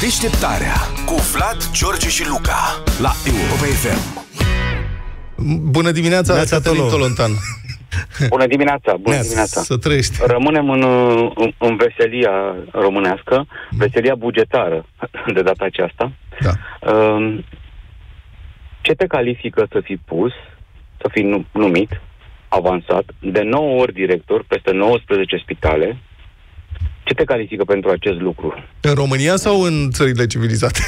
Deșteptarea cu Vlad, George și Luca la Europa FM. Bună dimineața, Neața, Cătălin Tolo. Tolontan. Bună dimineața, bună Neața, dimineața. Să trăiești. Rămânem în, în, în veselia românească, veselia bugetară de data aceasta. Da. Um, Ce te califică să fii pus, să fii nu- numit, avansat, de 9 ori director, peste 19 spitale? Ce te califică pentru acest lucru? În România sau în țările civilizate?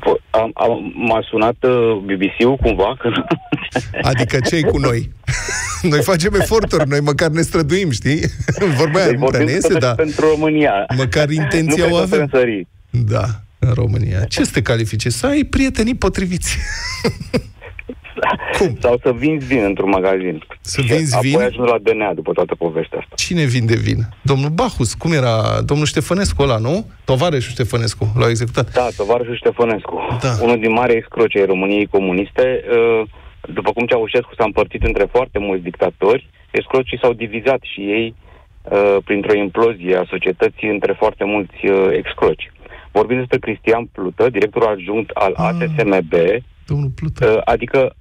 F- Am, am, m-a sunat uh, BBC-ul cumva? Că... Adică ce cu noi? Noi facem eforturi, noi măcar ne străduim, știi? Vorba aia, Deci nu prea vorbim ne iese, totuși da. pentru România. Măcar intenția nu o cred că avem. să răsări. Da, în România. Ce să te califice? Să ai prietenii potriviți. Cum? Sau să vinzi vin într-un magazin. Să Și vinzi vin? Apoi ajungi la DNA după toată povestea asta. Cine vinde vin? Domnul Bahus, cum era? Domnul Ștefănescu ăla, nu? Tovarășul Ștefănescu, l-au executat. Da, tovarășul Ștefănescu. Da. Unul din mari excroci ai României comuniste. uh, După cum Ceaușescu s-a împărțit între foarte mulți dictatori, excrocii s-au divizat și ei uh, printr-o implozie a societății între foarte mulți uh, excroci. Vorbim despre Cristian Plută, directorul adjunct al Ah. ATSMB, Domnul Plută. Uh, adică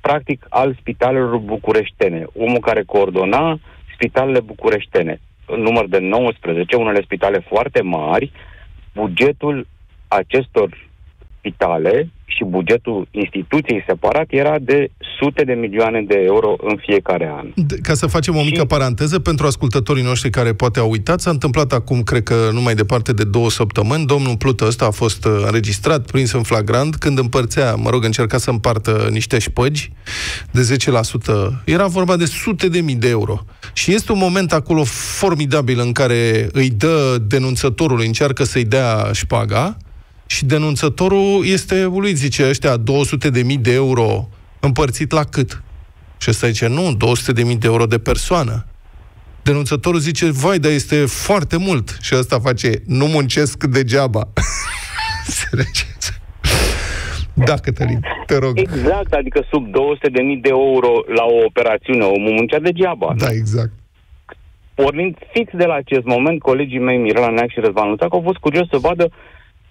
practic al spitalelor bucureștene, omul care coordona spitalele bucureștene, în număr de 19, unele spitale foarte mari, bugetul acestor spitale și bugetul instituției separat era de sute de milioane de euro în fiecare an. De- Ca să facem o mică Și- paranteză pentru ascultătorii noștri care poate au uitat, s-a întâmplat acum, cred că nu mai departe de două săptămâni, domnul Plută ăsta a fost uh, înregistrat, prins în flagrant, când împărțea, mă rog, încerca să împartă niște șpăgi de 10%. Era vorba de sute de mii de euro. Și este un moment acolo formidabil în care îi dă denunțătorul, încearcă să-i dea șpaga, și denunțătorul este uluit, zice, ăștia 200 de mii de euro împărțit la cât? Și ăsta zice, nu, 200 de mii de euro de persoană. Denunțătorul zice, vai, dar este foarte mult. Și ăsta face, nu muncesc degeaba. Înțelegeți? Da, Cătălin, te rog. Exact, adică sub 200.000 de euro la o operațiune, omul muncea degeaba. Da, exact. pornind fix de la acest moment, colegii mei Mirela Neac și Răzvan Lutac au fost curioși să vadă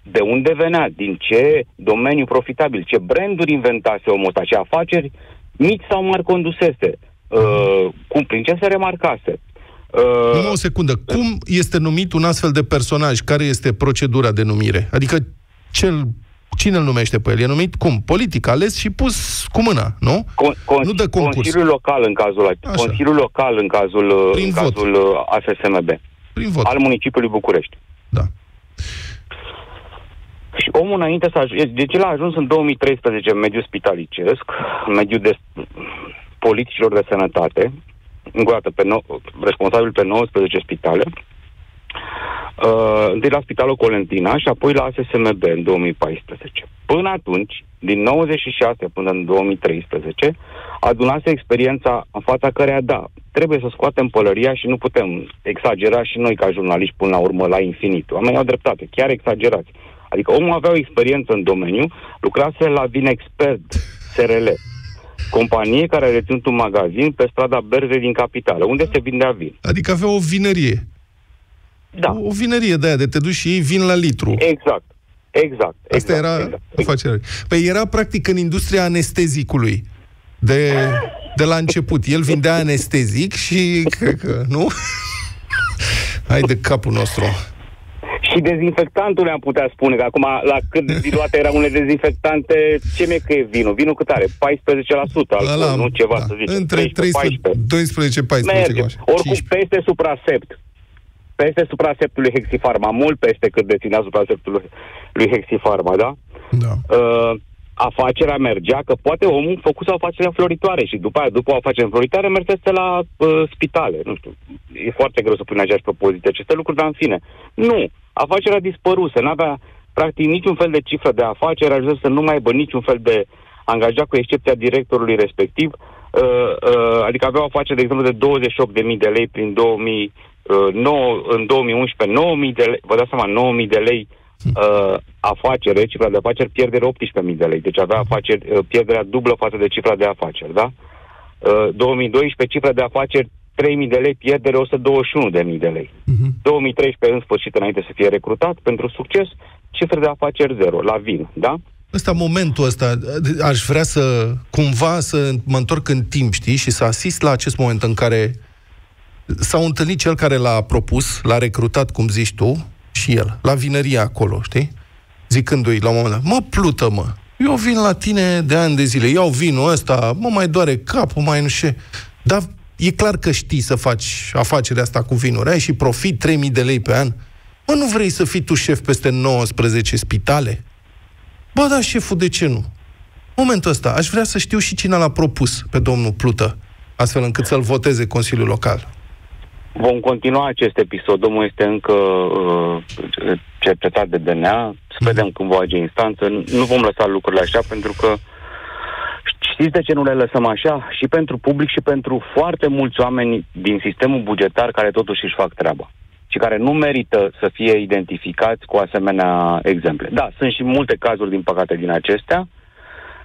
de unde venea, din ce domeniu profitabil, ce branduri inventase omul ăsta, ce afaceri mici sau mari condusese, uh, cum, prin ce se remarcase. Uh, Numai o secundă. Cum este numit un astfel de personaj? Care este procedura de numire? Adică cel, cine îl numește pe el? E numit cum? Politic, ales și pus cu mâna, nu? Con- con- nu de concurs. Consiliul local în cazul Așa. Așa. Consiliul local în cazul, uh, Prin în vot. cazul uh, AFSMB, Prin vot. al municipiului București. Da. Și omul înainte să ajungă, deci el a ajuns în 2013 în mediul spitalicesc, în mediul de politicilor de sănătate, încă o dată pe no, responsabil pe 19 spitale, uh, întâi la Spitalul Colentina și apoi la ASSMB în 2014. Până atunci, din 96 până în 2013, adunase experiența în fața căreia, da, trebuie să scoatem pălăria și nu putem exagera și noi ca jurnaliști până la urmă la infinit. Oamenii au dreptate, chiar exagerați. Adică omul avea o experiență în domeniu, lucrase la Vinexpert SRL, companie care a reținut un magazin pe strada Berze din capitală, unde se vindea vin. Adică avea o vinerie. Da, O vinerie de aia, de te duci și iei vin la litru. exact. Exact. Asta exact, era exact. afacerea. Păi era practic în industria anestezicului. De, de la început. El vindea anestezic și cred că, nu? Hai de capul nostru. Și dezinfectantul am putea spune, că acum la cât de diluate erau unele dezinfectante, ce mi că e vinul? Vinul cât are? 14% alcool, Ăla, nu ceva da. să zicem. Între 13, 14. 12, 14, Merge. cam așa. Oricum 15. peste suprasept. Peste supraseptul lui Hexifarma, mult peste cât deținea supraseptul lui, lui Hexifarma, da? Da. uh, afacerea mergea, că poate omul făcuse o afacere înfloritoare și după aia, după o afacere înfloritoare, mergese la uh, spitale. Nu știu, e foarte greu să pui în aceeași propoziție aceste lucruri, dar în fine. Nu, afacerea dispăruse, n-avea practic niciun fel de cifră de afacere, ajuns să nu mai aibă niciun fel de angajat, cu excepția directorului respectiv, uh, uh, adică avea o afacere, de exemplu, de 28.000 de lei prin 2009, în 2011, 9.000 de lei, vă dați seama, 9.000 de lei uh, afacere, cifra de afaceri, pierdere 18.000 de lei. Deci avea afaceri, uh, pierderea dublă față de cifra de afaceri, da? Uh, 2012, cifra de afaceri 3.000 de lei, pierdere 121.000 de lei. Uh-huh. 2013, în sfârșit, înainte să fie recrutat, pentru succes, cifre de afaceri zero, la vin, da? Ăsta, momentul ăsta, aș vrea să, cumva, să mă întorc în timp, știi, și să asist la acest moment în care s-au întâlnit cel care l-a propus, l-a recrutat, cum zici tu, și el, la vinărie acolo, știi? Zicându-i la un moment dat, mă, plută, mă, eu vin la tine de ani de zile, iau vinul ăsta, mă mai doare capul, mai nu știu dar e clar că știi să faci afacerea asta cu vinuri, ai și profit 3.000 de lei pe an. Mă, nu vrei să fii tu șef peste 19 spitale? Ba da, șeful, de ce nu? Momentul ăsta, aș vrea să știu și cine l-a propus pe domnul Plută, astfel încât să-l voteze Consiliul Local. Vom continua acest episod. Domnul este încă uh, cercetat de DNA. Să mhm. vedem când va ajunge instanță. Nu vom lăsa lucrurile așa, pentru că știți de ce nu le lăsăm așa? Și pentru public și pentru foarte mulți oameni din sistemul bugetar care totuși își fac treaba și care nu merită să fie identificați cu asemenea exemple. Da, sunt și multe cazuri, din păcate, din acestea,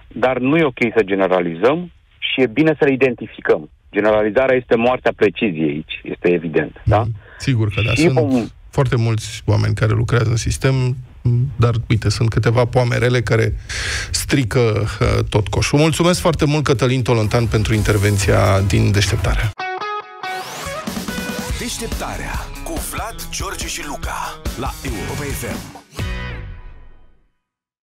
dar nu e ok să generalizăm și e bine să le identificăm. Generalizarea este moartea preciziei aici, este evident. Da? Mm, sigur că da. Și sunt vom... foarte mulți oameni care lucrează în sistem, dar uite, sunt câteva poamerele care strică uh, tot coșul. Mulțumesc foarte mult, Cătălin Tolontan, pentru intervenția din Deșteptarea. Deșteptarea cu Vlad, George și Luca la Europa FM.